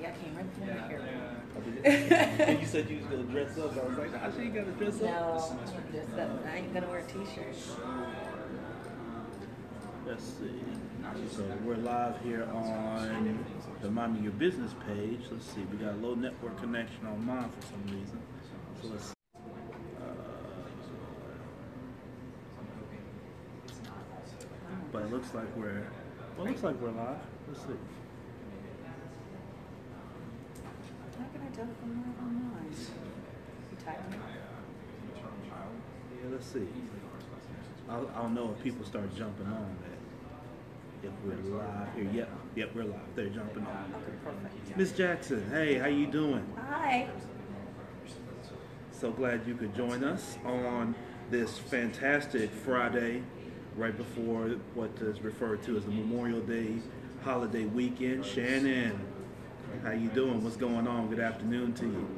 Yeah, I came right from my hair. and you said you was gonna dress up. I was like, nah, she ain't gotta dress No, up. I'm gonna dress up. I ain't gonna wear a t-shirt. Let's see. So we're live here on the Minding Your Business page. Let's see. We got a low network connection on mine for some reason. So let's. Uh, but it looks like we're. Well, it looks like we're live. Let's see. How can I tell if I'm live online? You typing? Yeah, let's see. I'll, I'll know if people start jumping on that. If we're live here. Yep, yep, we're live. They're jumping on. Okay, perfect. Miss Jackson, hey, how you doing? Hi. So glad you could join us on this fantastic Friday, right before what is referred to as the Memorial Day holiday weekend. Shannon, how you doing? What's going on? Good afternoon to you.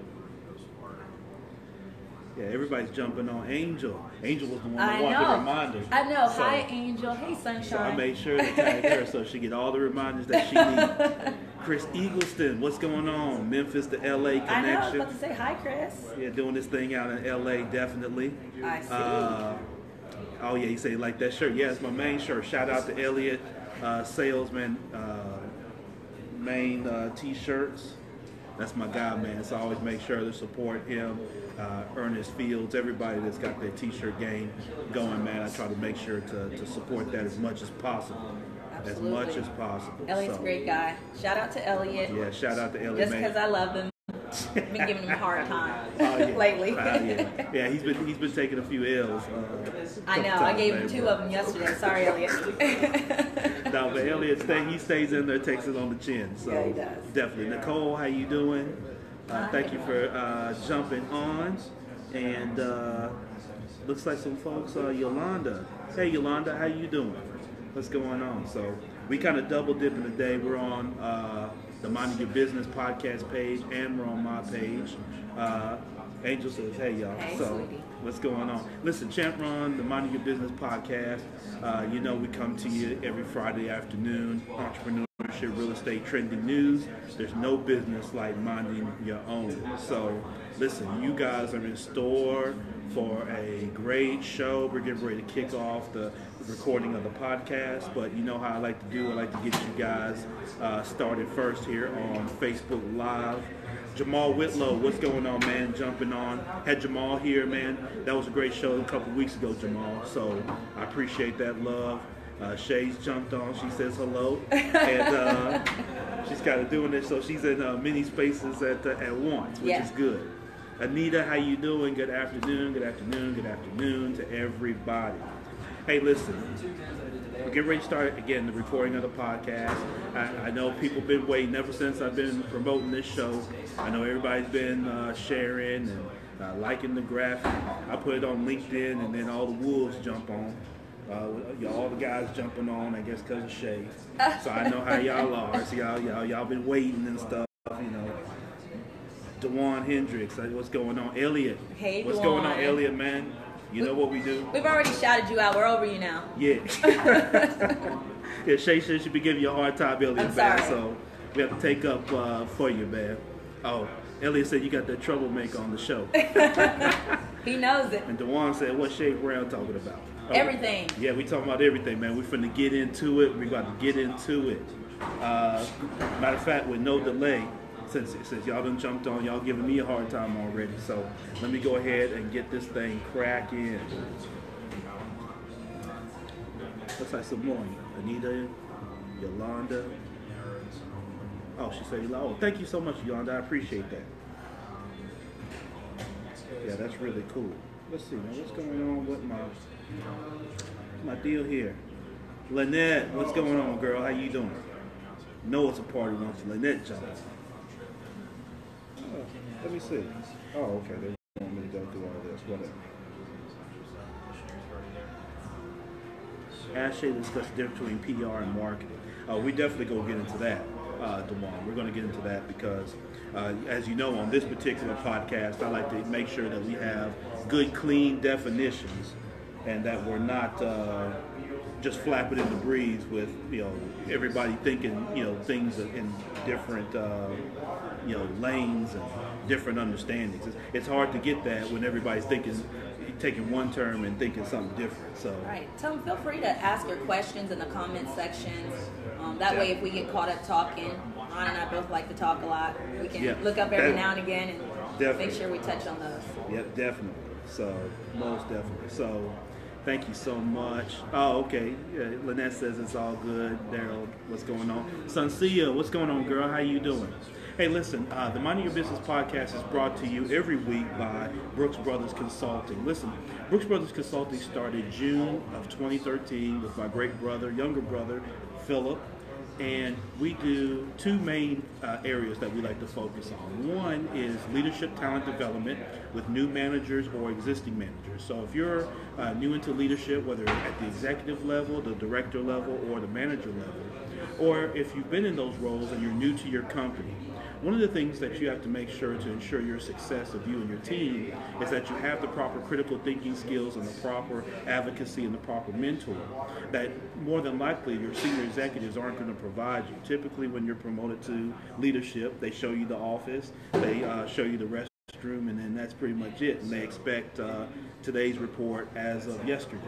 Yeah, everybody's jumping on Angel. Angel was the one that I wanted the know. reminders. I know. So- Hi, Angel. Hey, sunshine. So I made sure to tag her so she get all the reminders that she needs. Chris Eagleston, what's going on? Memphis to LA connection. I know. I was about to say hi, Chris. Yeah, doing this thing out in LA, definitely. I see. Uh, oh yeah, you say like that shirt? Yeah, it's my main shirt. Shout out to Elliot, uh, salesman, uh, main uh, t-shirts. That's my guy, man. So I always make sure to support him. Uh, Ernest Fields, everybody that's got their t-shirt game going, man. I try to make sure to, to support that as much as possible, as much as possible. Elliot's So, a great guy. Shout out to Elliot. Yeah, shout out to Elliot, Just because I love him. I've been giving him a hard time Oh, yeah. lately. Oh, yeah. yeah, he's been he's been taking a few L's. Uh, I know. I gave him two of them yesterday. Sorry, Elliot. No, but Elliot stay he stays in there, takes it on the chin. So Yeah, he does. definitely. Nicole, how you doing? Uh, thank you for uh, jumping on. And uh, looks like some folks. Uh, Yolanda, hey Yolanda, how you doing? What's going on? So we kind of double dipping today. We're on uh, the Minding Your Business podcast page, and we're on my page. Uh, Angel says, "Hey y'all." Hey, so sweetie. What's going on? Listen, Champ Ron, the Minding Your Business podcast. Uh, you know, we come to you every Friday afternoon. Entrepreneurship, real estate, trending news. There's no business like minding your own. So, listen, you guys are in store for a great show. We're getting ready to kick off the recording of the podcast, but you know how I like to do. I like to get you guys uh, started first here on Facebook Live. Jamal Whitlow, what's going on, man? Jumping on. Had Jamal here, man. That was a great show a couple weeks ago, Jamal. So I appreciate that love. Uh, Shay's jumped on. She says hello, and uh, she's kind of doing this. So she's in uh, many spaces at uh, at once, which Yeah. is good. Anita, how you doing? Good afternoon. Good afternoon. Good afternoon to everybody. Hey, listen. We're getting ready to start again the recording of the podcast. I, I know people been waiting ever since I've been promoting this show. I know everybody's been uh, sharing and uh, liking the graphic. I put it on LinkedIn, and then all the wolves jump on. Uh, y'all, all the guys jumping on, I guess, because of Shay. So I know how y'all are. So y'all, y'all, y'all been waiting and stuff. You know, Dewan Hendricks, what's going on? Elliot, Hey, what's going on, Elliot, man? You know what we do? We've already shouted you out. We're over you now. Yeah. yeah, Shay said she'd be giving you a hard time, Elliot, I'm man. sorry. So we have to take up uh, for you, man. Oh, Elliot said you got that troublemaker on the show. He knows it. and Dewan said, what Shay Brown talking about? Oh, Everything. Yeah, we talking about everything, man. We finna get into it. We about to get into it. Uh, matter of fact, with no delay, since since y'all done jumped on, y'all giving me a hard time already. So let me go ahead and get this thing cracking. Looks like some more. Anita, Yolanda. Oh, she said, oh, thank you so much, Yolanda. I appreciate that. Yeah, that's really cool. Let's see, man. What's going on with my my deal here? Lynette, what's going on, girl? How you doing? Know it's a party once Lynette jumps. Oh, let me see. Oh, okay. They want me to go through all this. Whatever. Ashley discussed the difference between PR and marketing. Uh, we definitely go get into that, uh, Dewan. We're going to get into that because, uh, as you know, on this particular podcast, I like to make sure that we have good, clean definitions and that we're not uh, just flap it in the breeze with you know everybody thinking you know things in different uh, you know lanes and different understandings. It's, it's hard to get that when everybody's thinking taking one term and thinking something different. So right, tell them feel free to ask your questions in the comment section. Um, that way, if we get caught up talking, Ron and I both like to talk a lot. We can Yeah, look up every that- now and again and definitely. make sure we touch on those. Yep, definitely. So most definitely. So thank you so much. Oh, okay. Yeah, Lynette says it's all good. Daryl, what's going on? Suncia, what's going on, girl? How you doing? Hey, listen, uh, the Mind Your Business podcast is brought to you every week by Brooks Brothers Consulting. Listen, Brooks Brothers Consulting started June of 2013 with my great brother, younger brother, Philip and we do two main uh, areas that we like to focus on. One is leadership talent development with new managers or existing managers. So if you're uh, new into leadership, whether at the executive level, the director level, or the manager level, or if you've been in those roles and you're new to your company, one of the things that you have to make sure to ensure your success of you and your team is that you have the proper critical thinking skills and the proper advocacy and the proper mentor that more than likely your senior executives aren't going to provide you. Typically, when you're promoted to leadership, they show you the office, they uh, show you the restroom, and then that's pretty much it. And they expect uh, today's report as of yesterday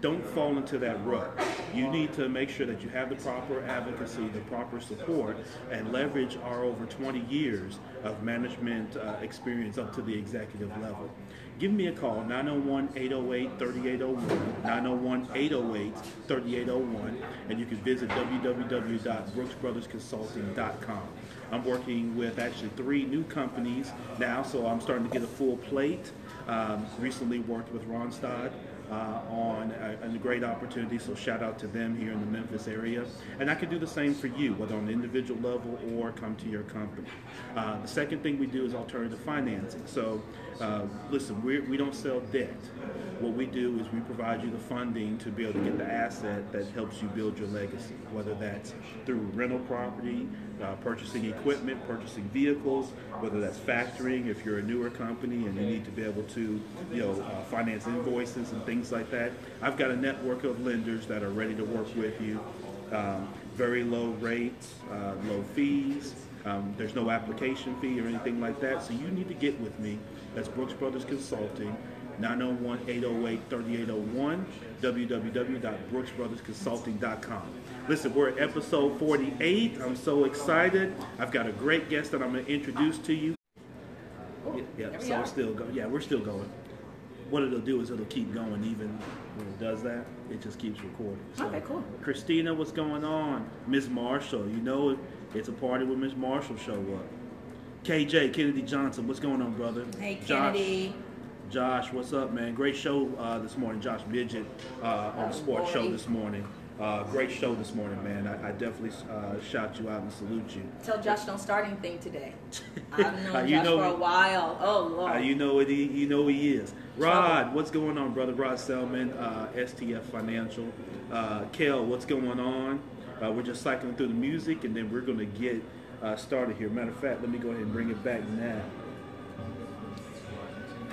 don't fall into that rut. You need to make sure that you have the proper advocacy, the proper support, and leverage our over 20 years of management uh, experience up to the executive level. Give me a call, 901-808-3801, 901-808-3801, and you can visit www.brooksbrothersconsulting.com. I'm working with actually three new companies now, so I'm starting to get a full plate. Um, recently worked with Ronstadt uh, on a, a great opportunity. So shout out to them here in the Memphis area. And I can do the same for you, whether on the individual level or come to your company. Uh, the second thing we do is alternative financing. So uh, listen, we we don't sell debt. What we do is we provide you the funding to be able to get the asset that helps you build your legacy, whether that's through rental property, uh, purchasing equipment, purchasing vehicles, whether that's factoring if you're a newer company and you need to be able to, you know, uh, finance invoices and things like that. I've got a network of lenders that are ready to work with you. Um, very low rates, uh, low fees. Um, there's no application fee or anything like that. So you need to get with me. That's Brooks Brothers Consulting. 901-808-3801, www.brooksbrothersconsulting.com. Listen, we're at episode 48. I'm so excited. I've got a great guest that I'm going to introduce to you. Yeah, yeah, so are. it's still going. Yeah, we're still going. What it'll do is it'll keep going even when it does that. It just keeps recording. So, Okay, cool. Christina, what's going on? Miss Marshall, you know it's a party when Miss Marshall show up. KJ Kennedy Johnson, what's going on, brother? Hey, Josh, Kennedy. Josh, what's up, man? Great show uh, this morning. Josh Midget uh, on the sports show this morning. Uh, great show this morning, man. I, I definitely uh, shout you out and salute you. Tell Josh don't start anything today. I've known you Josh know- for a while. Oh, Lord. You know what he, you know who he is. Rod, what's going on, brother? Rod Selman, uh, STF Financial. Uh, Kel, what's going on? Uh, we're just cycling through the music, and then we're going to get uh, started here. Matter of fact, let me go ahead and bring it back now.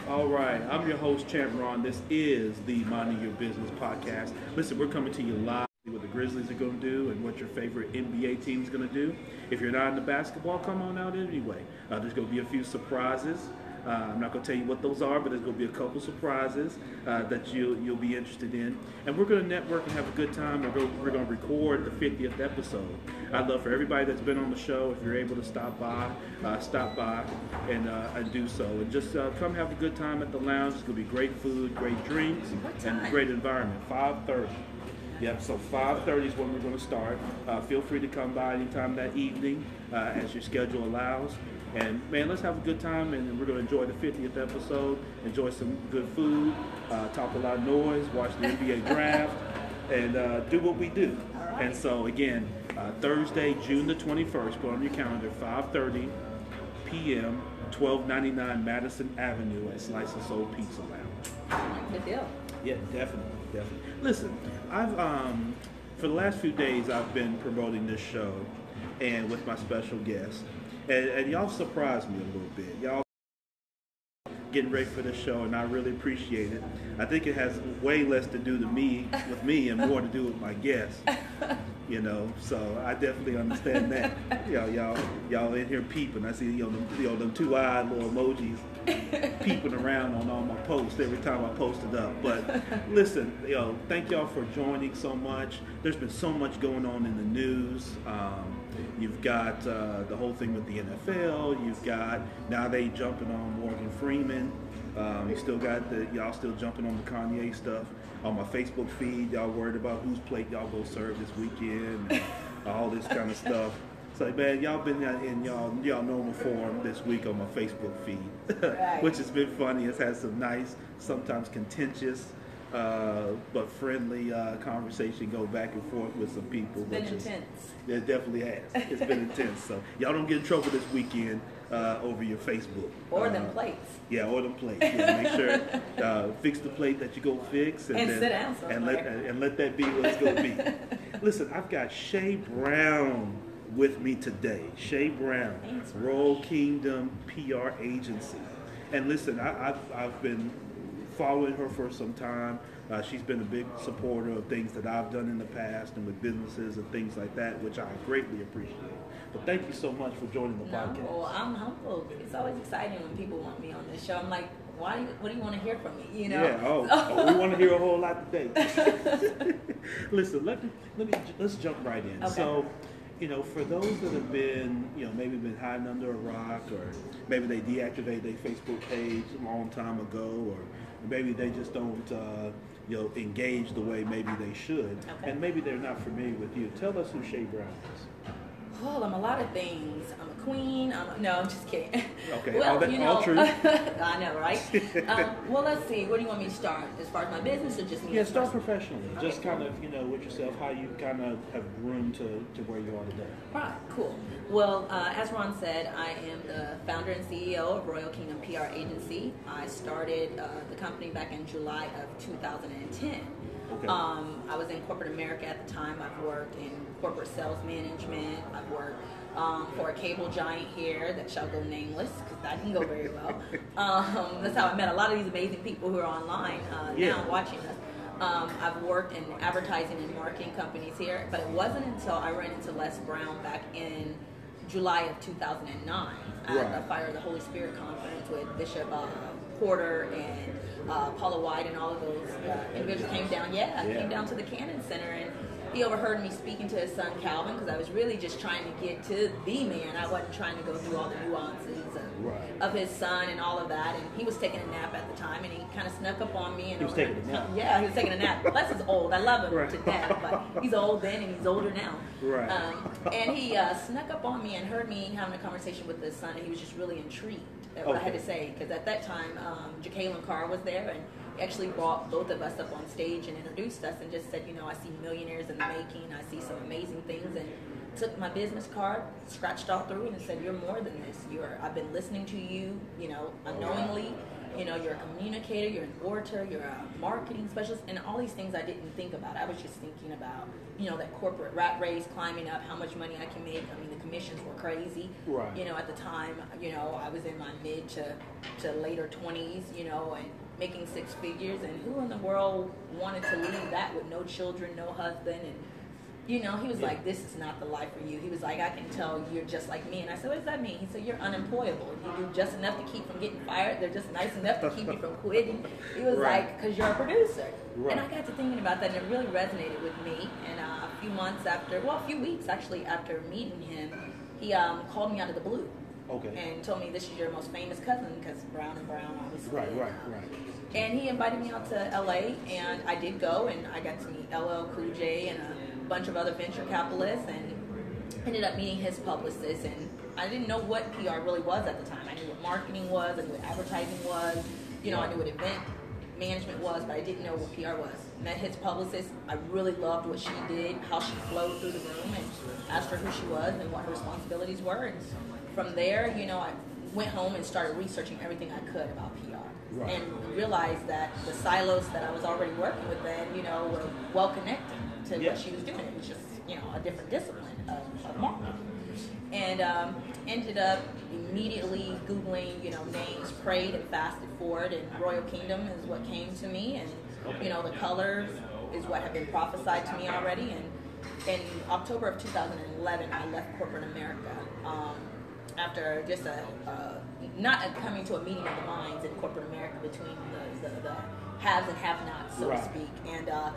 All right, I'm your host, Champ Ron. This is the Minding Your Business podcast. Listen, we're coming to you live. What the Grizzlies are going to do and what your favorite NBA team is going to do. If you're not into basketball, come on out anyway. Uh, there's going to be a few surprises. Uh, I'm not going to tell you what those are, but there's going to be a couple surprises uh, that you'll you'll be interested in. And we're going to network and have a good time. We're going, we're going to record the 50th episode. I'd love for everybody that's been on the show, if you're able to stop by, uh, stop by and, uh, and do so. And just uh, come have a good time at the lounge. It's going to be great food, great drinks, and great environment. 5:30. Yep, so 5.30 is when we're going to start. Uh, feel free to come by anytime that evening uh, as your schedule allows. And man, let's have a good time and we're going to enjoy the 50th episode, enjoy some good food, uh, talk a lot of noise, watch the NBA draft, and uh, do what we do. And so again, uh, Thursday, June the 21st, put on your calendar, 5.30 p.m., 1299 Madison Avenue at Slice and Soul Pizza Lounge. Good deal. Yeah, definitely, definitely. Listen, I've um, for the last few days I've been promoting this show, and with my special guest, and, and y'all surprised me a little bit. Y'all getting ready for the show, and I really appreciate it. I think it has way less to do to me with me and more to do with my guests. You know, so I definitely understand that. Y'all, y'all, y'all in here peeping. I see you know, them, you know, them two-eyed little emojis peeping around on all my posts every time I post it up. But listen, you know, thank y'all for joining so much. There's been so much going on in the news. Um, you've got uh, the whole thing with the NFL. You've got now they jumping on Morgan Freeman. Um, you still got the y'all still jumping on the Kanye stuff on my Facebook feed. Y'all worried about whose plate y'all go serve this weekend, and all this kind of stuff. It's like, man, y'all been in y'all y'all normal form this week on my Facebook feed, Right. which has been funny. It's had some nice, sometimes contentious, uh, but friendly uh, conversation go back and forth with some people. It's been which is- it definitely has. It's been intense. So y'all don't get in trouble this weekend uh, over your Facebook. Or uh, them plates. Yeah, or the plate. Yeah, make sure uh, fix the plate that you go fix, And sit down and let and let that be what it's gonna be. Listen, I've got Shay Brown with me today. Shay Brown, Thanks, Royal Kingdom PR agency, and listen, I, I've I've been following her for some time. Uh, she's been a big supporter of things that I've done in the past and with businesses and things like that, which I greatly appreciate. But thank you so much for joining the No, podcast. well, I'm humbled. It's always exciting when people want me on this show. I'm like, why? Do you, what do you want to hear from me? You know? Yeah. Oh, oh, we want to hear a whole lot today. Listen, let me let me let's jump right in. Okay. So, you know, for those that have been, you know, maybe been hiding under a rock, or maybe they deactivated their Facebook page a long time ago, or maybe they just don't, uh, you know, engage the way maybe they should, Okay. and maybe they're not familiar with you. Tell us who Shay Brown is. Well, I'm a lot of things. I'm a queen. I'm a, no, I'm just kidding. Okay, well, all that- you know, all true. I know, right? um, well, let's see. Where do you want me to start? As far as my business, or just me? Yeah, start person? professionally. Okay, Just cool. kind of, you know, with yourself, how you kind of have groomed to, to where you are today. Right, cool. Well, uh, as Ron said, I am the founder and CEO of Royal Kingdom PR Agency. I started uh, the company back in July of 2010. Okay. Um, I was in corporate America at the time. I've worked in corporate sales management. I've worked um, for a cable giant here that shall go nameless because that can go very well. Um, that's how I met a lot of these amazing people who are online uh, Yeah. now watching us. Um, I've worked in advertising and marketing companies here, but it wasn't until I ran into Les Brown back in July of 2009 at Right. the Fire of the Holy Spirit conference with Bishop uh, Porter and uh, Paula White and all of those uh, individuals came down. Yeah, Yeah. came down to the Cannon Center and he overheard me speaking to his son Calvin because I was really just trying to get to the man. I wasn't trying to go through all the nuances of, Right. of his son and all of that. And he was taking a nap at the time, and he kind of snuck up on me. And He was taking a nap. Yeah, he was taking a nap. Les is old. I love him Right. to death, but he's old then and he's older now. Right. Um, and he uh, snuck up on me and heard me having a conversation with his son, and he was just really intrigued at what I had to say because at that time, um, Jacqueline Carr was there and actually brought both of us up on stage and introduced us and just said, you know, I see millionaires in the making. I see some amazing things and took my business card, scratched all through it, and said, "You're more than this. You're. I've been listening to you. You know, oh, unknowingly. You know, you're a communicator. You're an orator. You're a marketing specialist, and all these things I didn't think about. I was just thinking about, you know, that corporate rat race, climbing up, how much money I can make. I mean, the commissions were crazy. Right. You know, at the time, you know, I was in my mid to to later twenties. You know, and making six figures, and who in the world wanted to leave that with no children, no husband, and you know, he was like, "This is not the life for you." He was like, "I can tell you're just like me." And I said, "What does that mean?" He said, "You're unemployable. You do just enough to keep from getting fired. They're just nice enough to keep you from quitting." He was Right. like, "Cause you're a producer." Right. And I got to thinking about that, and it really resonated with me. And uh, a few months after, well, a few weeks actually after meeting him, he um, called me out of the blue Okay. and told me, "This is your most famous cousin, because Brown and Brown, obviously." Right, right, right. And he invited me out to LA, and I did go, and I got to meet LL Cool J and a bunch of other venture capitalists, and ended up meeting his publicist. And I didn't know what PR really was at the time. I knew what marketing was, I knew what advertising was, you know, I knew what event management was, but I didn't know what PR was. Met his publicist. I really loved what she did, how she flowed through the room, and asked her who she was and what her responsibilities were. And from there, you know, I went home and started researching everything I could about PR Right. and realized that the silos that I was already working with then, you know, were well connected to what she was doing. It was just, you know, a different discipline of, of marketing. and um, ended up immediately googling, you know, names, prayed and fasted for it, and Royal Kingdom is what came to me, and you know, the colors is what had been prophesied to me already, and in October of 2011, I left corporate America. Um, after just a, uh, not a, coming to a meeting of the minds in corporate America between the, the, the haves and have-nots, so Right. to speak. And uh,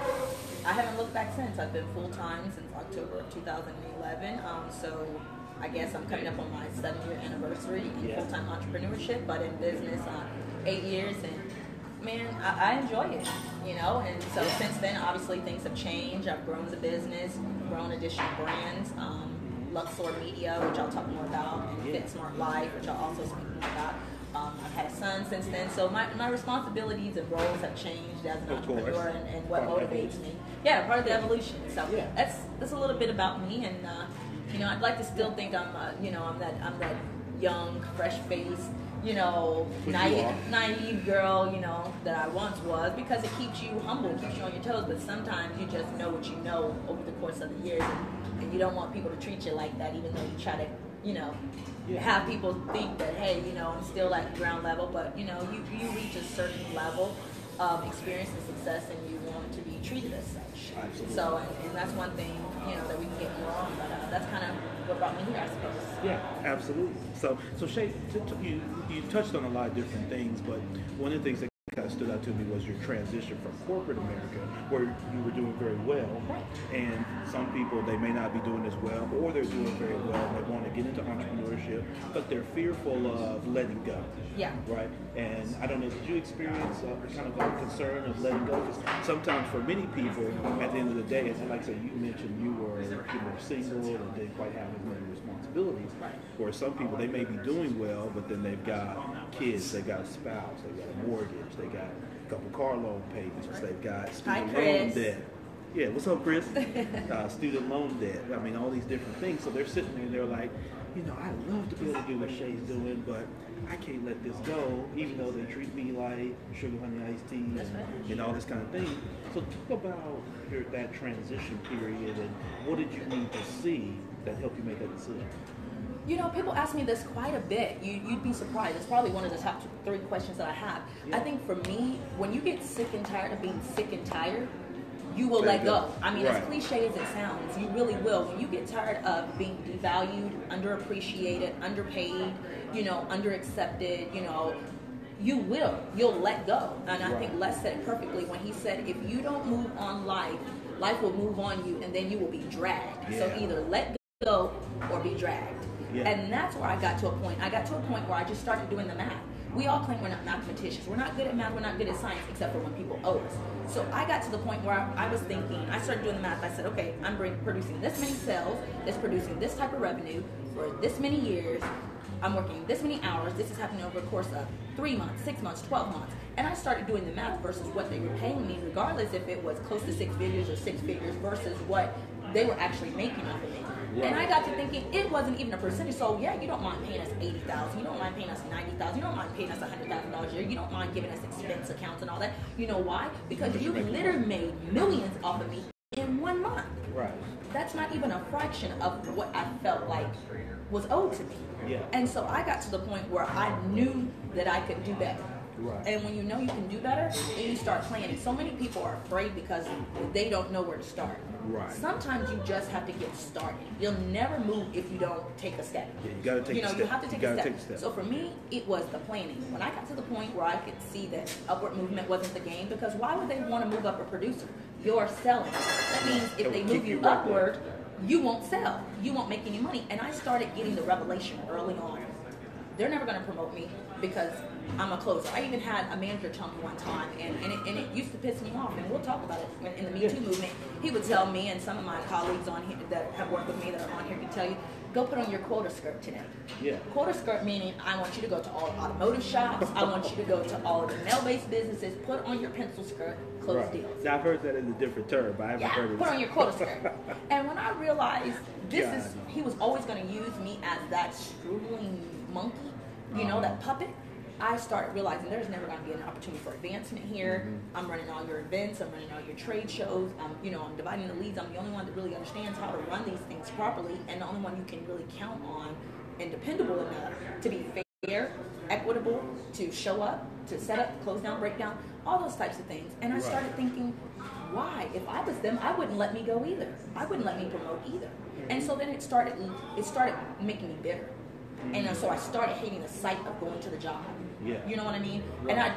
I haven't looked back since. I've been full-time since October of 2011. Um, so I guess I'm coming up on my seven-year anniversary in Yeah. full-time entrepreneurship, but in business, uh, eight years. And man, I, I enjoy it, you know. And so since then, obviously things have changed. I've grown the business, grown additional brands. Um, Luxor Media, which I'll talk more about, and Yeah. Fit Smart Life, which I'll also speak more about. Um, I've had a son since then, so my, my responsibilities and roles have changed as an entrepreneur and, and what Part motivates me. Yeah, part of the evolution. So Yeah. that's that's a little bit about me, and uh, you know, I'd like to still think I'm, uh, you know, I'm that I'm that young, fresh faced, you know, Which you naive, naive girl, you know, that I once was, because it keeps you humble, keeps you on your toes. But sometimes you just know what you know over the course of the years, and, and you don't want people to treat you like that, even though you try to, you know, have people think that, hey, you know, I'm still at ground level, but you know, you you reach a certain level of experience and success, and you want to be treated as such. Absolutely. So, and, and that's one thing, you know, that we can get more on. But uh, that's kind of brought me. Yeah, absolutely. So, so Shay, you you touched on a lot of different things, but one of the things that kind of stood out to me was your transition from corporate America, where you were doing very well, Right. and some people they may not be doing as well, or they're doing very well and they want to get into entrepreneurship, but they're fearful of letting go. Yeah. Right. And I don't know, did you experience uh, kind of a concern of letting go? Because sometimes for many people, at the end of the day, it's like say you mentioned you were you were single and didn't quite have as many responsibilities. Right. Some people they may be doing well, but then they've got kids, they got a spouse, they got a mortgage, they got a couple car loan payments, they've got student loan debt. Yeah, what's up, Chris? uh, student loan debt. I mean, all these different things. So they're sitting there and they're like, you know, I'd love to be able to do what Shay's doing, but I can't let this go, even though they treat me like sugar honey iced tea and, and all this kind of thing. So talk about your, that transition period and what did you need to see that helped you make that decision? You know, people ask me this quite a bit. You, you'd be surprised. It's probably one of the top two, three questions that I have. Yeah. I think for me, when you get sick and tired of being sick and tired, you will Let let go. go. I mean, as cliche as it sounds, you really will. When you get tired of being devalued, underappreciated, underpaid, you know, underaccepted, you know, you will. You'll let go. And I Right. think Les said it perfectly when he said, if you don't move on life, life will move on you and then you will be dragged. So either let go or be dragged. Yeah. And that's where I got to a point. I got to a point where I just started doing the math. We all claim we're not mathematicians. We're not good at math. We're not good at science, except for when people owe us. So I got to the point where I, I was thinking. I started doing the math. I said, okay, I'm bring, producing this many sales. That's producing this type of revenue for this many years. I'm working this many hours. This is happening over the course of three months, six months, twelve months. And I started doing the math versus what they were paying me, regardless if it was close to six figures or six figures versus what they were actually making off of me. And I got to thinking it wasn't even a percentage. So yeah, you don't mind paying us eighty thousand, you don't mind paying us ninety thousand, you don't mind paying us hundred thousand dollars a year, you don't mind giving us expense accounts and all that. You know why? Because you literally made millions off of me in one month. Right. That's not even a fraction of what I felt like was owed to me. Yeah. And so I got to the point where I knew that I could do better. Right. And when you know you can do better, then you start planning. So many people are afraid because they don't know where to start. Right. Sometimes you just have to get started. You'll never move if you don't take a step. Yeah, you gotta take You a know, step. you have to take, a, step. take a step. So for me, it was the planning. When I got to the point where I could see that upward movement wasn't the game, because why would they want to move up a producer? You're selling. That means if they move you you right there. upward, you won't sell. You won't make any money. And I started getting the revelation early on. They're never going to promote me because I'm a closer. I even had a manager tell me one time, and, and, it, and it used to piss me off, and we'll talk about it in the Me Too movement. He would tell me, and some of my colleagues on here that have worked with me that are on here can tell you, go put on your quarter skirt today. Yeah. Quarter skirt meaning I want you to go to all the automotive shops. I want you to go to all of the mail-based businesses. Put on your pencil skirt, close Right. deals. Now I've heard that in a different term, but I haven't Yeah, heard it. put on your quarter skirt. and when I realized this God. is, he was always going to use me as that struggling monkey, you know, uh-huh. that puppet. I started realizing there's never going to be an opportunity for advancement here. Mm-hmm. I'm running all your events, I'm running all your trade shows. I'm, you know, I'm dividing the leads. I'm the only one that really understands how to run these things properly, and the only one you can really count on and dependable enough to be fair, equitable, to show up, to set up, close down, break down, all those types of things. And I Right. started thinking, why? If I was them, I wouldn't let me go either. I wouldn't let me promote either. And so then it started. It started making me bitter, and so I started hating the sight of going to the job. Yeah. You know what I mean? And I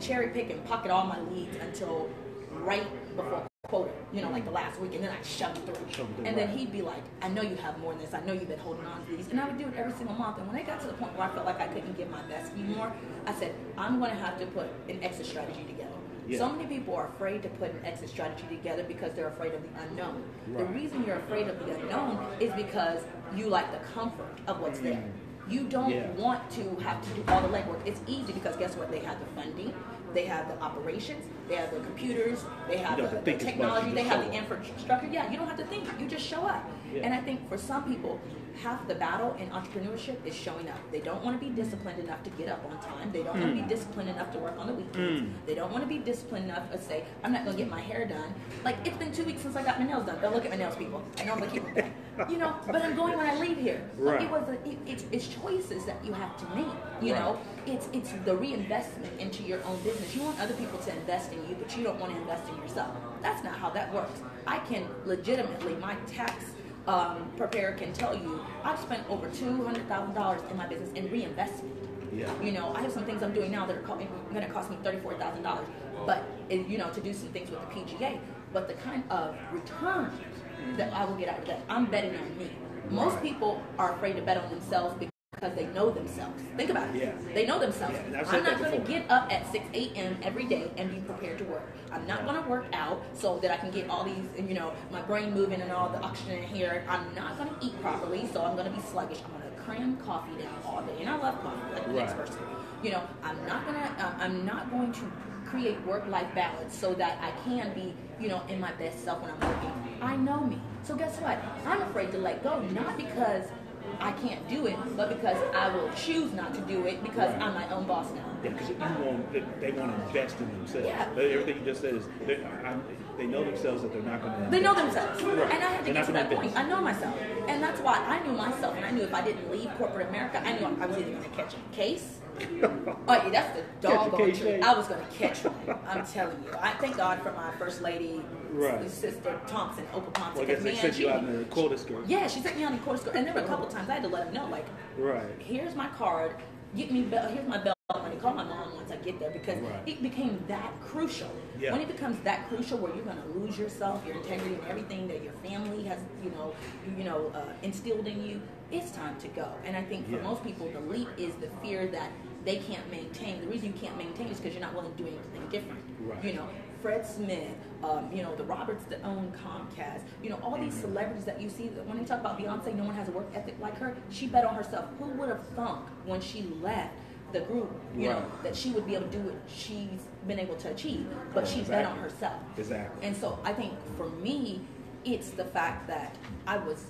cherry pick and pocket all my leads until right before quota. You know, like the last week, and then I shoved it through. Shoved it and then he'd be like, "I know you have more than this. I know you've been holding on to these." And I would do it every single month. And when I got to the point where I felt like I couldn't give my best anymore, I said, "I'm going to have to put an exit strategy together." Yeah. So many people are afraid to put an exit strategy together because they're afraid of the unknown. The reason you're afraid of the unknown is because you like the comfort of what's mm. there. You don't Yeah. want to have to do all the legwork. It's easy because guess what? They have the funding, they have the operations, they have the computers, they have the, the technology, they have the up. infrastructure. Yeah, you don't have to think. You just show up. Yeah. And I think for some people, half the battle in entrepreneurship is showing up. They don't want to be disciplined enough to get up on time. They don't want Hmm. to be disciplined enough to work on the weekends. They don't want to be disciplined enough to say, I'm not going to get my hair done. Like, it's been two weeks since I got my nails done. Don't look at my nails, people. I normally keep them. You know, but I'm going when I leave here. Right. it was a, it, it's, it's choices that you have to make. You Right. know, it's it's the reinvestment into your own business. You want other people to invest in you, but you don't want to invest in yourself. That's not how that works. I can legitimately, my tax um, preparer can tell you, I've spent over two hundred thousand dollars in my business in reinvestment. Yeah. You know, I have some things I'm doing now that are going to cost me thirty-four thousand dollars, but you know, to do some things with the PGA. But the kind of return that I will get out of that, I'm betting on me. Most people are afraid to bet on themselves because they know themselves. Think about it. Yeah. They know themselves. Yeah, I'm not going to get up at 6 a.m. every day and be prepared to work. I'm not going to work out so that I can get all these, you know, my brain moving and all the oxygen in here. I'm not going to eat properly, so I'm going to be sluggish. I'm going to cram coffee down all day, and I love coffee like the next person. You know, I'm not going to. Um, I'm not going to create work-life balance so that I can be, you know, in my best self when I'm working. I know me. So guess what? I'm afraid to let go, not because I can't do it, but because I will choose not to do it because Right. I'm my own boss now. Yeah, because you want they, they want to invest in themselves. Yeah. Everything you just said is they, I, they know themselves that they're not going to. They know themselves. Right. And I had to They're get to that point. I know myself. And that's why I knew myself. And I knew if I didn't leave corporate America, I knew I was either going to catch a case. Oh, yeah, that's the doggone truth. I was going to catch one. I'm telling you. I thank God for my first lady, Right. sister Thompson, Oprah Thompson. Well, I guess 'cause, they man, sent you she- out in the quota skirt. Yeah, she sent me on the course. And there were a couple times I had to let them know, like, Right. here's my card. Get me bell. Here's my bell money. Call my mom once I get there because Right. it became that crucial. Yeah. When it becomes that crucial, where you're going to lose yourself, your integrity, and everything that your family has, you know, you, you know, uh, instilled in you, it's time to go. And I think for Yeah. most people, the leap is the fear that they can't maintain. The reason you can't maintain is because you're not willing to do anything different. Right. You know, Fred Smith, um, you know, the Roberts that own Comcast, you know, all these Mm-hmm. celebrities that you see, when they talk about Beyonce, no one has a work ethic like her. She bet on herself. Who would have thunk when she left the group, you know, that she would be able to do what she's been able to achieve? But she bet on herself. Exactly. And so I think for me, it's the fact that I was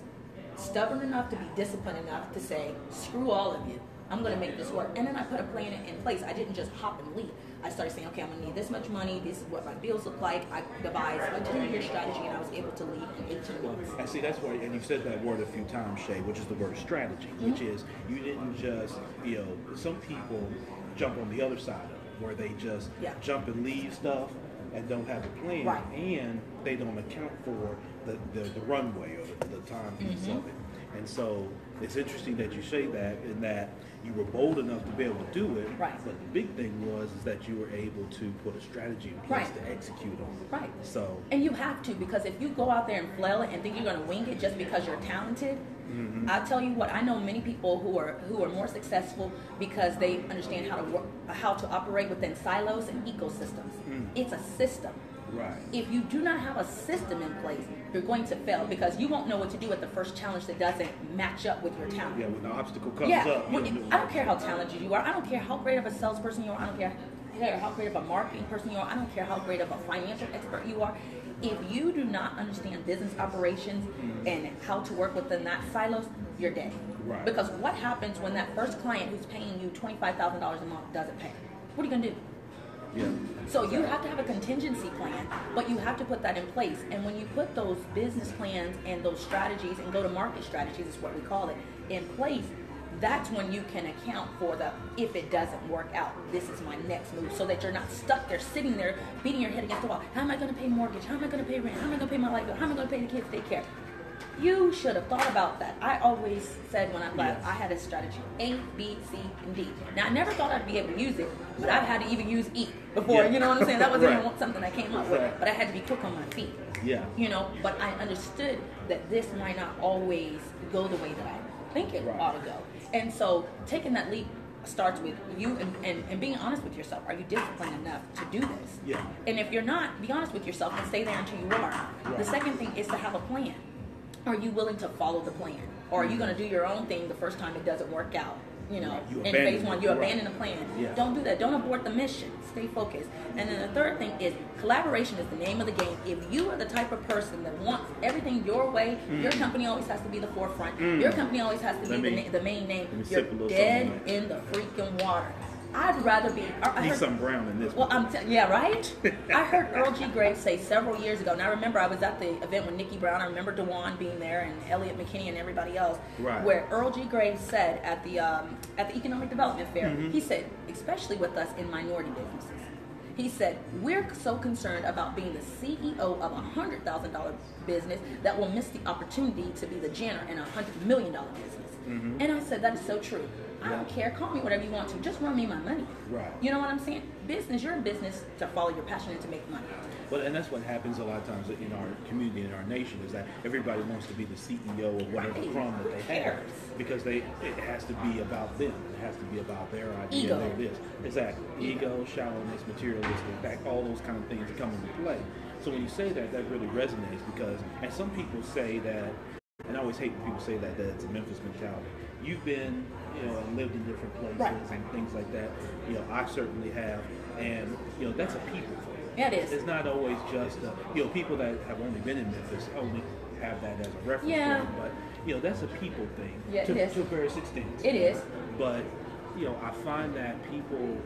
stubborn enough to be disciplined enough to say, screw all of you. I'm going to make this work. And then I put a plan in place. I didn't just hop and leap. I started saying, okay, I'm going to need this much money. This is what my bills look like. I devised a 10 year strategy and I was able to leave in 18 months. I see that's why, and you've said that word a few times, Shay, which is the word strategy, Mm-hmm. which is you didn't just, you know, some people jump on the other side of it, where they just Yeah. jump and leave stuff and don't have a plan, Right. and they don't account for the, the, the runway or the, the time piece Mm-hmm. of it. And so it's interesting that you say that, in that you were bold enough to be able to do it, Right. but the big thing was is that you were able to put a strategy in place Right. to execute on it. Right. So And you have to because if you go out there and flail it and think you're going to wing it just because you're talented, Mm-hmm. I tell you what, I know many people who are who are more successful because they understand how to work, how to operate within silos and ecosystems. Mm. It's a system. Right. If you do not have a system in place, you're going to fail because you won't know what to do at the first challenge that doesn't match up with your talent. Yeah, when the obstacle comes Yeah, up, you well, do I don't care how talented you are. I don't care how great of a salesperson you are. I don't care, how great of a marketing person you are. I don't care how great of a financial expert you are. If you do not understand business operations mm-hmm. and how to work within that silos, you're dead. Right. Because what happens when that first client who's paying you $25,000 a month doesn't pay? What are you going to do? So you have to have a contingency plan, but you have to put that in place. And when you put those business plans and those strategies and go to market strategies is what we call it in place, that's when you can account for the if it doesn't work out, this is my next move. So that you're not stuck there sitting there beating your head against the wall. How am I gonna pay mortgage? How am I gonna pay rent? How am I gonna pay my light bill? How am I gonna pay the kids daycare? You should have thought about that. I always said when I left, Yes. I had a strategy A, B, C, and D. Now I never thought I'd be able to use it, but I've had to even use E before. Yeah. You know what I'm saying? That wasn't Right. even something I came up with, Right. but I had to be quick on my feet. Yeah. You know, but I understood that this might not always go the way that I think it Right. ought to go. And so taking that leap starts with you and, and, and being honest with yourself. Are you disciplined enough to do this? Yeah. And if you're not, be honest with yourself and stay there until you are. The second thing is to have a plan. Are you willing to follow the plan? Or are you going to do your own thing the first time it doesn't work out? You know, You in phase one, you Right. abandon the plan. Yeah. Don't do that. Don't abort the mission. Stay focused. And then the third thing is collaboration is the name of the game. If you are the type of person that wants everything your way, your company always has to be the forefront. Your company always has to be Mm. Let the, me- na- the main name. You're sip a little dead in the freaking water. I'd rather be. I heard- some brown in this well, one. I'm t- yeah, right. I heard Earl G. Graves say several years ago, and I remember I was at the event with Nikki Brown. I remember Dewan being there, and Elliot McKinney, and everybody else. Right. Where Earl G. Graves said at the um, at the Economic Development Fair, Mm-hmm. he said, especially with us in minority businesses, he said we're so concerned about being the CEO of a hundred thousand dollar business that will miss the opportunity to be the janitor in a hundred million dollar business. Mm-hmm. And I said that is so true. I don't care. Call me whatever you want to. Just run me my money. Right. You know what I'm saying? Business, you're in business to follow your passion and to make money. Well, and that's what happens a lot of times in our community, in our nation, is that everybody wants to be the CEO of whatever Right. crumb that they have, because they it has to be about them. It has to be about their idea, Ego. their this, exactly. Ego, shallowness, materialistic, back, all those kind of things that come into play. So when you say that, that really resonates because, and some people say that, and I always hate when people say that that it's a Memphis mentality. You've been, you know, and lived in different places Right. and things like that. You know, I certainly have, and you know, that's a people thing. Yeah, it is. It's not always just uh, you know people that have only been in Memphis only have that as a reference Yeah. point, but you know that's a people thing Yeah, to, it is. to various extents. It is. But you know, I find that people,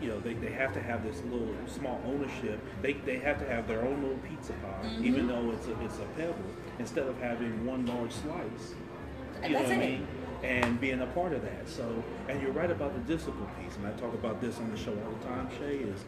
you know, they, they have to have this little small ownership. They, they have to have their own little pizza pie, Mm-hmm. even though it's a, it's a pebble, instead of having one large slice. You That's know what I mean? And being a part of that. So, and you're right about the discipline piece. And I talk about this on the show all the time, Shay, is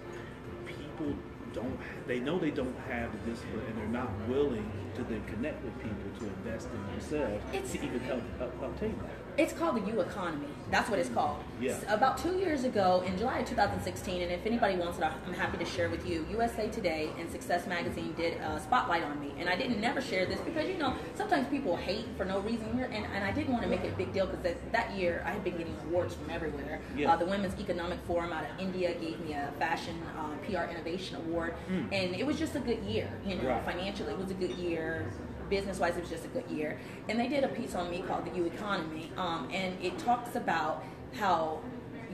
people don't, they know they don't have the discipline and they're not willing to then connect with people to invest in themselves It's- to even help, help obtain that. It's called the U economy. That's what it's called. Yeah. About two years ago, in July of 2016, and if anybody wants it, I'm happy to share with you. USA Today and Success Magazine did a spotlight on me, and I didn't never share this because you know sometimes people hate for no reason and, and I didn't want to make it a big deal because that, that year I had been getting awards from everywhere. Yeah. Uh, the Women's Economic Forum out of India gave me a fashion uh, PR innovation award, and it was just a good year. You know. Right. financially, it was a good year business wise, it was just a good year. And they did a piece on me called The U Economy, um, and it talks about how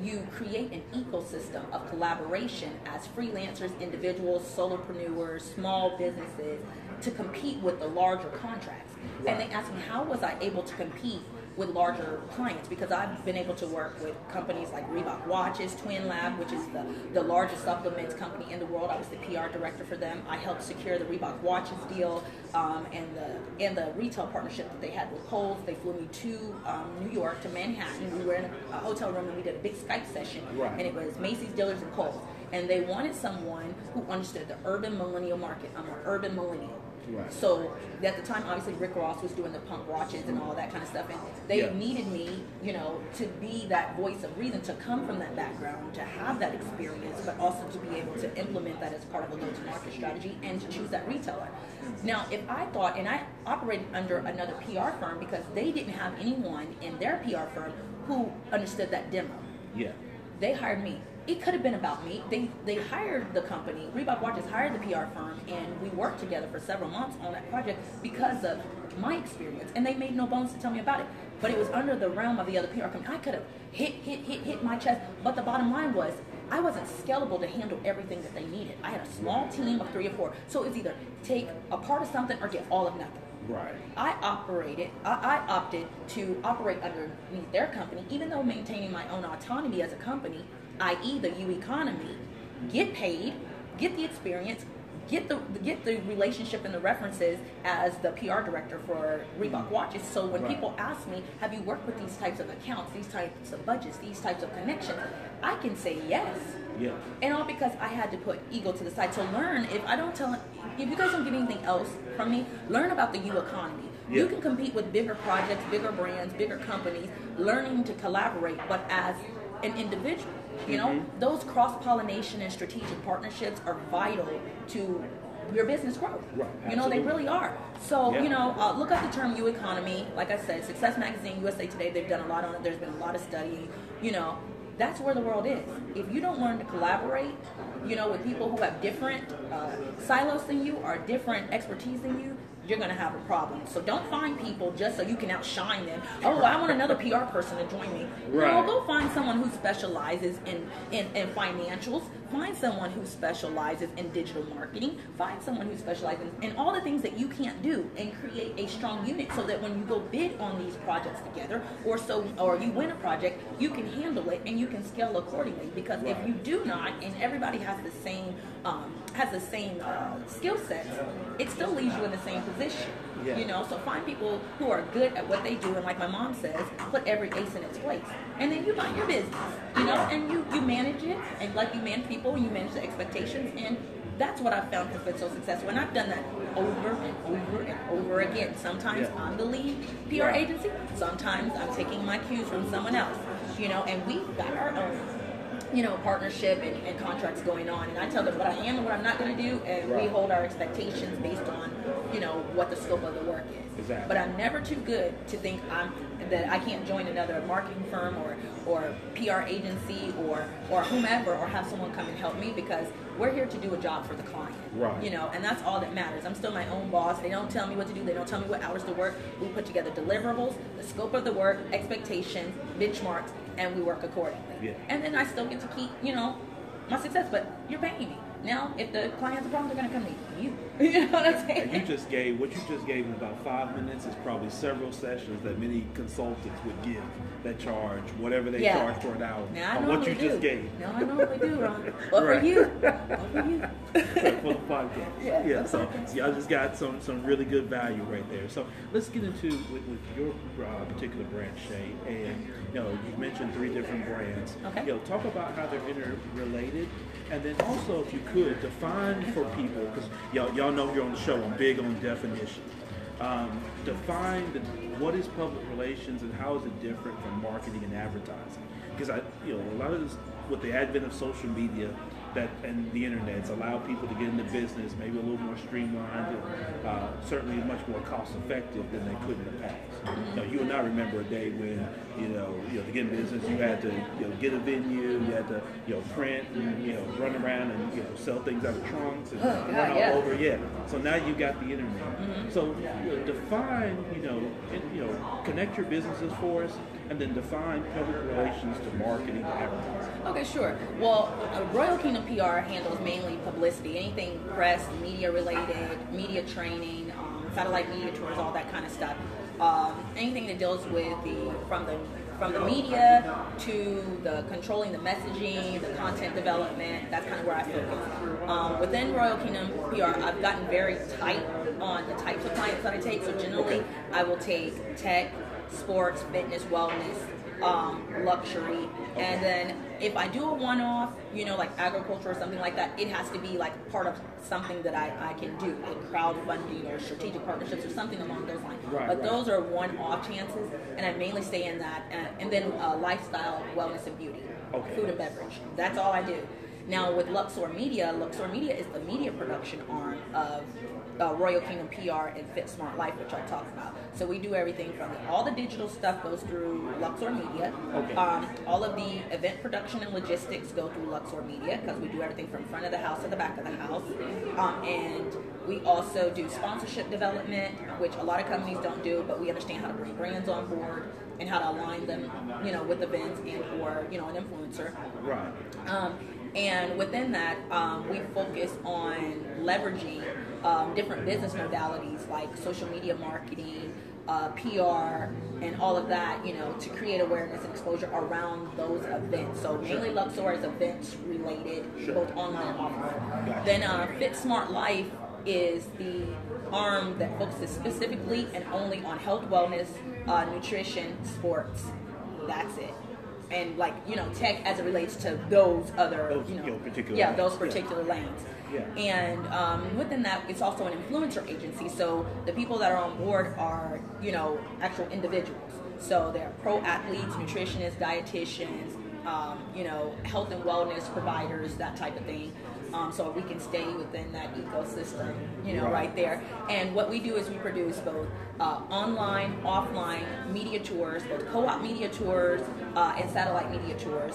you create an ecosystem of collaboration as freelancers, individuals, solopreneurs, small businesses to compete with the larger contracts. And they asked me, how was I able to compete with larger clients? Because I've been able to work with companies like Reebok Watches, Twinlab, which is the, the largest supplements company in the world. I was the PR director for them. I helped secure the Reebok Watches deal um, and the and the retail partnership that they had with Kohl's. They flew me to um, New York to Manhattan. We were in a, hotel room and we did a big Skype session. Right. And it was Macy's, Dillard's, and Kohl's. And they wanted someone who understood the urban millennial market. I'm an urban millennial. Right. So at the time, obviously, Rick Ross was doing the punk watches and all that kind of stuff, and they Yeah. needed me, you know, to be that voice of reason, to come from that background, to have that experience, but also to be able to implement that as part of a go-to-market strategy and to choose that retailer. Now, if I thought, and I operated under another PR firm because they didn't have anyone in their PR firm who understood that demo Yeah. they hired me. It could have been about me. They they hired the company. Reebok Watches hired the PR firm, and we worked together for several months on that project because of my experience. And they made no bones to tell me about it. but it was under the realm of the other PR company. I could have hit, hit, hit, hit my chest, but the bottom line was I wasn't scalable to handle everything that they needed. I had a small team of three or four, so it's either take a part of something or get all of nothing. Right. I operated, I, I opted to operate underneath their company, even though maintaining my own autonomy as a company, i.e., the U economy, get paid, get the experience, get the get the relationship and the references as the PR director for Reebok mm-hmm. watches. So when Right. people ask me, "Have you worked with these types of accounts, these types of budgets, these types of connections?" I can say yes. Yeah. And all because I had to put ego to the side. to learn, if I don't tell, if you guys don't get anything else from me, learn about the U economy. You can compete with bigger projects, bigger brands, bigger companies, learning to collaborate, but as an individual. You know, Mm-hmm. those cross pollination and strategic partnerships are vital to your business growth. Right, You know, they really are. So, Yeah. you know, uh, look up the term U economy. Like I said, Success Magazine, USA Today, they've done a lot on it. There's been a lot of studying. You know, that's where the world is. If you don't learn to collaborate, you know, with people who have different uh, silos than you or different expertise than you, you're going to have a problem. So don't find people just so you can outshine them. Oh, I want another PR person to join me. Right. No, go find someone who specializes in, in, in financials. Find someone who specializes in digital marketing. Find someone who specializes in, in all the things that you can't do and create a strong unit so that when you go bid on these projects together or so or you win a project, you can handle it and you can scale accordingly. Because if you do not and everybody has the same um, has the same uh, skill sets, it still leaves you in the same position. Yeah. You know, so find people who are good at what they do, and like my mom says, put every ace in its place, and then you mind your business. You know, and you you manage it, and like you manage people, you manage the expectations, and that's what I found has been so successful. And I've done that over and over and over again. Sometimes Yeah. I'm the lead PR agency, sometimes I'm taking my cues from someone else. You know, and we've got our own you know, partnership and, and contracts going on. And I tell them what I am and what I'm not going to do, and we hold our expectations based on, you know, what the scope of the work is. Exactly. But I'm never too good to think I'm that I can't join another marketing firm or or PR agency or or whomever or have someone come and help me because we're here to do a job for the client. Right. You know, and that's all that matters. I'm still my own boss. They don't tell me what to do. They don't tell me what hours to work. We put together deliverables, the scope of the work, expectations, benchmarks, and we work accordingly. Yeah. And then I still get to keep, you know, my success. But you're paying me. Now, if the client has a problem, they're going to come to you. you know what I'm saying? You just gave what you just gave in about five minutes is probably several sessions that many consultants would give that charge whatever they Yeah. charge for an hour Now I what you do. just gave No, I normally do, Ron. What Right. for you, What for you. for the podcast. Yeah, yeah. So podcast. y'all just got some some really good value right there. So let's get into with, with your uh, particular brand, Shay, and you know you mentioned three different brands. Okay. You know, talk about how they're interrelated, and then also if you could define for people because y'all y'all know here on the show I'm big on definition. Um, define the, what is public relations and how is it different from marketing and advertising? Because I, you know, a lot of this with the advent of social media that and the internet, it's allowed people to get into business maybe a little more streamlined and uh, certainly much more cost effective than they could in the past. You, know, you and I remember a day when you know, you know, to get in business, you had to you know get a venue, you had to you know print and you know run around and you know sell things out of trunks and Oh, run all yeah. over. Yeah. So now you got the internet. So you know, define, you know, and, you know, connect your businesses for us, and then define public relations to marketing to advertising. Okay, sure. Well, uh, Royal Kingdom PR handles mainly publicity, anything press, media related, media training, um, satellite media tours, all that kind of stuff. Um, anything that deals with the from the from the media to the controlling the messaging, the content development. That's kind of where I focus. Um, within Royal Kingdom PR, I've gotten very tight on the types of clients that I take. So generally, I will take tech, sports, fitness, wellness, um, luxury, and then if I do a one-off, you know, like agriculture or something like that, it has to be like part of something that I, I can do, like crowdfunding or strategic partnerships or something along those lines. Right, but right. those are one-off chances, and I mainly stay in that, uh, and then uh, lifestyle, wellness, and beauty, Okay. food and beverage. That's all I do. Now with Luxor Media, Luxor Media is the media production arm of uh, Royal Kingdom PR and Fit Smart Life, which I'll talk about. So we do everything from all the digital stuff goes through Luxor Media. Okay. Um, all of the event production and logistics go through Luxor Media because we do everything from front of the house to the back of the house. Um, and we also do sponsorship development, which a lot of companies don't do, but we understand how to bring brands on board. and how to align them, you know, with events and or you know an influencer. Right. Um, and within that, um, we focus on leveraging um, different business modalities like social media marketing, uh, PR, and all of that, you know, to create awareness and exposure around those events. So mainly Luxor is events related, Sure. both online and offline. Gotcha. Then uh, Fit Smart Life is the arm that focuses specifically and only on health, wellness, uh, nutrition, sports. That's it. And like you know, tech as it relates to those other Those, you know, you know, particular yeah, those Yeah. particular lanes. Yeah. And um, within that, it's also an influencer agency. So the people that are on board are, you know, actual individuals. So they're pro athletes, nutritionists, dietitians, um, you know, health and wellness providers, that type of thing. Um, so we can stay within that ecosystem, you know, Right. right there. And what we do is we produce both uh, online, offline media tours, both co-op media tours uh, and satellite media tours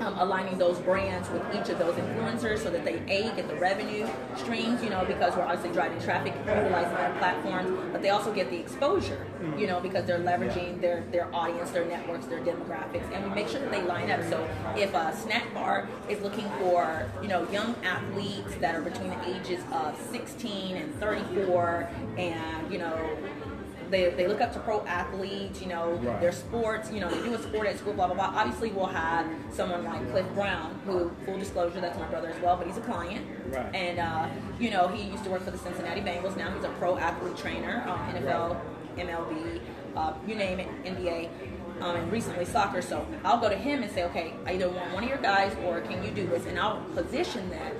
um, aligning those brands with each of those influencers so that they a get the revenue streams, you know, because we're obviously driving traffic, utilizing our platforms, but they also get the exposure, you know, because they're leveraging their their audience, their networks, their demographics, and we make sure that they line up. So if a snack bar is looking for, you know, young athletes that are between the ages of 16 and 34, and you know they, they look up to pro athletes, you know, Right. their sports, you know, they do a sport at school, blah, blah, blah. Obviously, we'll have someone like Cliff Brown, who, full disclosure, that's my brother as well, but he's a client. Right. And, uh, you know, he used to work for the Cincinnati Bengals. Now he's a pro athlete trainer, um, NFL, MLB, uh, you name it, NBA. Um, and recently soccer, so I'll go to him and say, okay, I either want one of your guys or can you do this? And I'll position that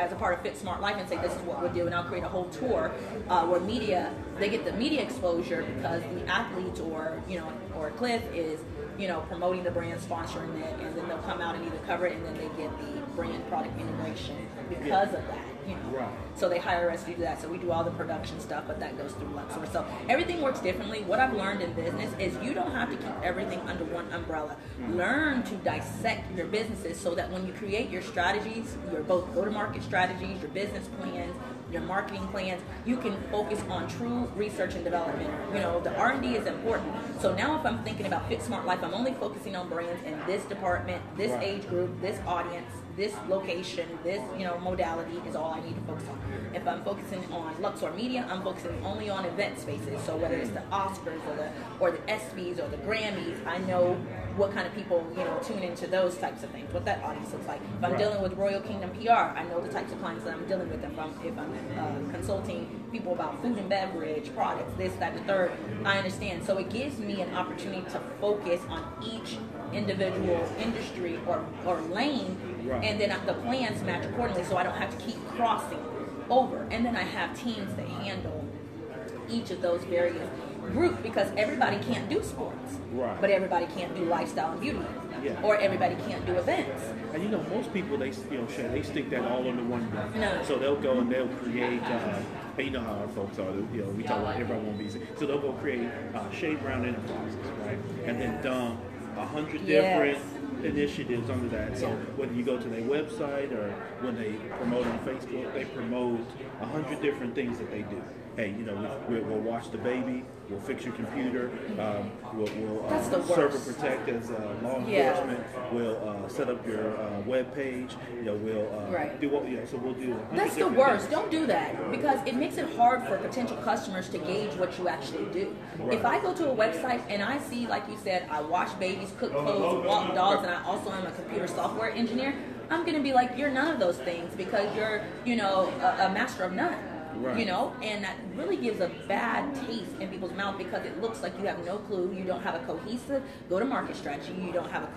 as a part of Fit Smart Life and say this is what we'll do, and I'll create a whole tour uh, where media they get the media exposure because the athlete or you know or Cliff is you know promoting the brand, sponsoring it, and then they'll come out and either cover it, and then they get the brand product integration because of that. You know, Right. so they hire us to do that. So we do all the production stuff, but that goes through Luxor. So everything works differently. What I've learned in business is you don't have to keep everything under one umbrella. Mm-hmm. Learn to dissect your businesses so that when you create your strategies, your both go-to-market strategies, your business plans, your marketing plans, you can focus on true research and development. You know, the R&D is important. So now if I'm thinking about Fit Smart Life, I'm only focusing on brands in this department, this Right. age group, this audience, this location, this you know modality is all I need to focus on. If I'm focusing on Luxor Media, I'm focusing only on event spaces. So whether it's the Oscars or the or the ESPYS or the Grammys, I know what kind of people you know tune into those types of things, what that audience looks like. If I'm Right. dealing with Royal Kingdom PR, I know the types of clients that I'm dealing with. If I'm if I'm uh, consulting people about food and beverage products, this, that, the third, I understand. So it gives me an opportunity to focus on each individual industry or, or lane Right. and then the plans match accordingly so I don't have to keep crossing over. And then I have teams that handle each of those various groups because everybody can't do sports. Right. But everybody can't do lifestyle and beauty. Yeah. Or everybody can't do events. And you know, most people they you know they stick that all under one roof. No. So they'll go and they'll create. Uh, you know how our folks are. You know, we talk about everybody won't be. So they'll go create uh, Shay Brown Enterprises, right? And then dump a hundred Yes. different initiatives under that. So whether you go to their website or when they promote on Facebook, they promote a hundred different things that they do. Hey, you know, we, we'll, we'll watch the baby, we'll fix your computer, um, we'll, we'll uh, serve and protect as uh, law Yeah. enforcement. We'll uh, set up your uh, web page. You know, we'll uh, Right. do what. You know, so we'll do. That's the worst. things. Don't do that because it makes it hard for potential customers to gauge what you actually do. Right. If I go to a website and I see, like you said, I wash babies, cook clothes, walk dogs, and I also am a computer software engineer, I'm going to be like, you're none of those things because you're, you know, a, a master of none. Right. You know, and that really gives a bad taste in people's mouth because it looks like you have no clue, you don't have a cohesive go-to-market strategy, you don't have a